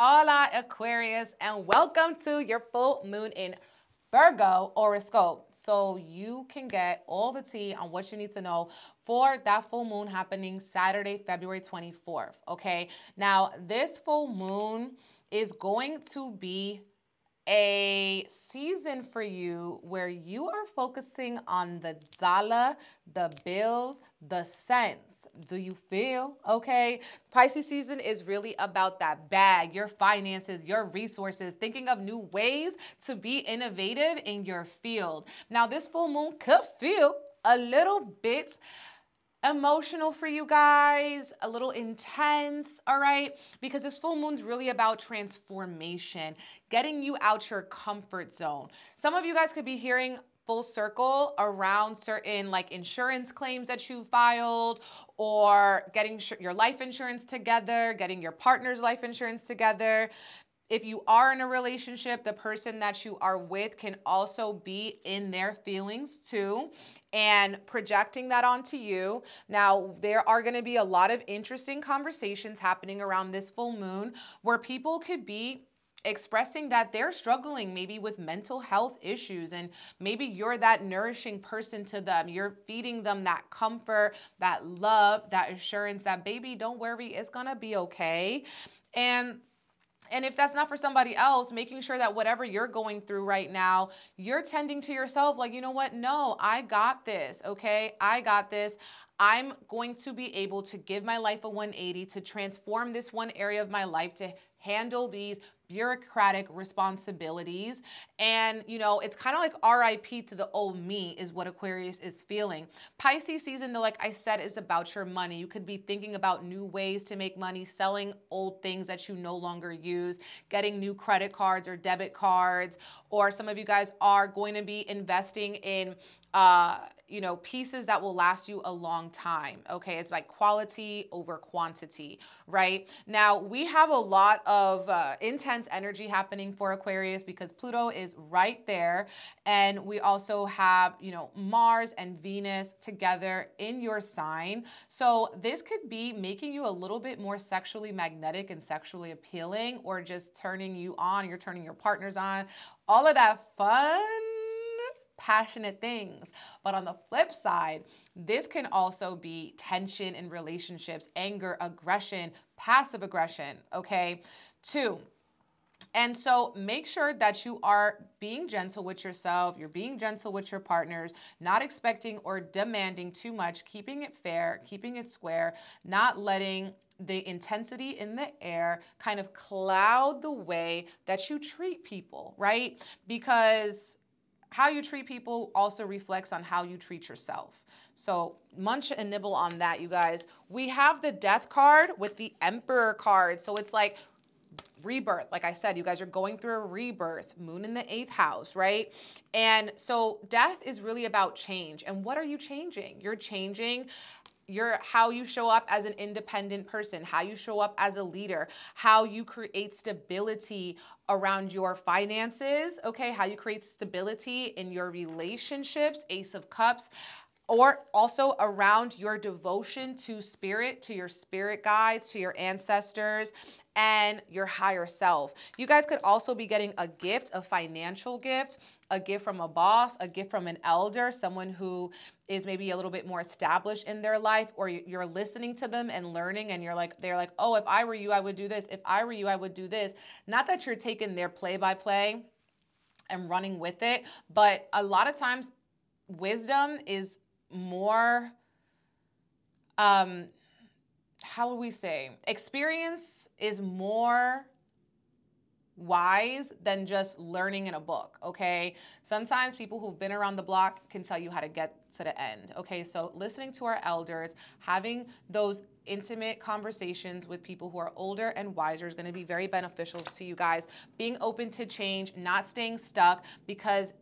Hola, Aquarius, and welcome to your full moon in Virgo horoscope. So you can get all the tea on what you need to know for that full moon happening Saturday, February 24th. Okay. Now, this full moon is going to be a season for you where you are focusing on the dollar, the bills, the cents. Do you feel okay? Pisces season is really about that bag, your finances, your resources, thinking of new ways to be innovative in your field. Now, this full moon could feel a little bit emotional for you guys, a little intense, all right? Because this full moon's really about transformation, getting you out your comfort zone. Some of you guys could be hearing full circle around certain like insurance claims that you filed or getting your life insurance together, getting your partner's life insurance together. If you are in a relationship, the person that you are with can also be in their feelings too and projecting that onto you. Now, there are going to be a lot of interesting conversations happening around this full moon where people could be expressing that they're struggling maybe with mental health issues and maybe you're that nourishing person to them you're feeding them that comfort that love that assurance that baby don't worry it's gonna be okay and and if that's not for somebody else, making sure that whatever you're going through right now, you're tending to yourself like, you know what? No, I got this. Okay. I got this. I'm going to be able to give my life a 180 to transform this one area of my life to handle these bureaucratic responsibilities. And, you know, it's kind of like RIP to the old me is what Aquarius is feeling. Pisces season, though, like I said, is about your money. You could be thinking about new ways to make money, selling old things that you no longer use, getting new credit cards or debit cards, or some of you guys are going to be investing in uh, you know, pieces that will last you a long time. Okay. It's like quality over quantity, right? Now, we have a lot of uh, intense energy happening for Aquarius because Pluto is right there. And we also have, you know, Mars and Venus together in your sign. So this could be making you a little bit more sexually magnetic and sexually appealing or just turning you on, you're turning your partners on, all of that fun passionate things. But on the flip side, this can also be tension in relationships, anger, aggression, passive aggression, okay? Two, and so make sure that you are being gentle with yourself, you're being gentle with your partners, not expecting or demanding too much, keeping it fair, keeping it square, not letting the intensity in the air kind of cloud the way that you treat people, right? Because how you treat people also reflects on how you treat yourself. So munch and nibble on that, you guys. We have the death card with the emperor card. So it's like rebirth. Like I said, you guys are going through a rebirth, moon in the eighth house, right? And so death is really about change. And what are you changing? You're changing your how you show up as an independent person, how you show up as a leader, how you create stability around your finances, okay? How you create stability in your relationships, Ace of Cups, or also around your devotion to spirit, to your spirit guides, to your ancestors, and your higher self. You guys could also be getting a gift, a financial gift, a gift from a boss, a gift from an elder, someone who is maybe a little bit more established in their life, or you're listening to them and learning, and you're like, they're like, oh, if I were you, I would do this. If I were you, I would do this. Not that you're taking their play by play and running with it, but a lot of times wisdom is more um how would we say experience is more wise than just learning in a book, okay? Sometimes people who've been around the block can tell you how to get to the end, okay? So listening to our elders, having those intimate conversations with people who are older and wiser is gonna be very beneficial to you guys. Being open to change, not staying stuck because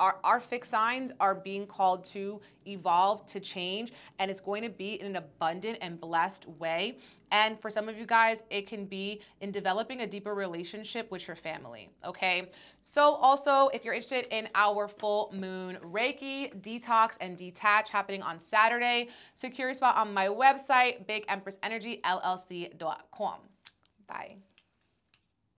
our, our fixed signs are being called to evolve, to change, and it's going to be in an abundant and blessed way. And for some of you guys, it can be in developing a deeper relationship with your family, okay? So also, if you're interested in our full moon Reiki, detox, and detach happening on Saturday, secure your spot on my website, bigempressenergyllc.com. Bye.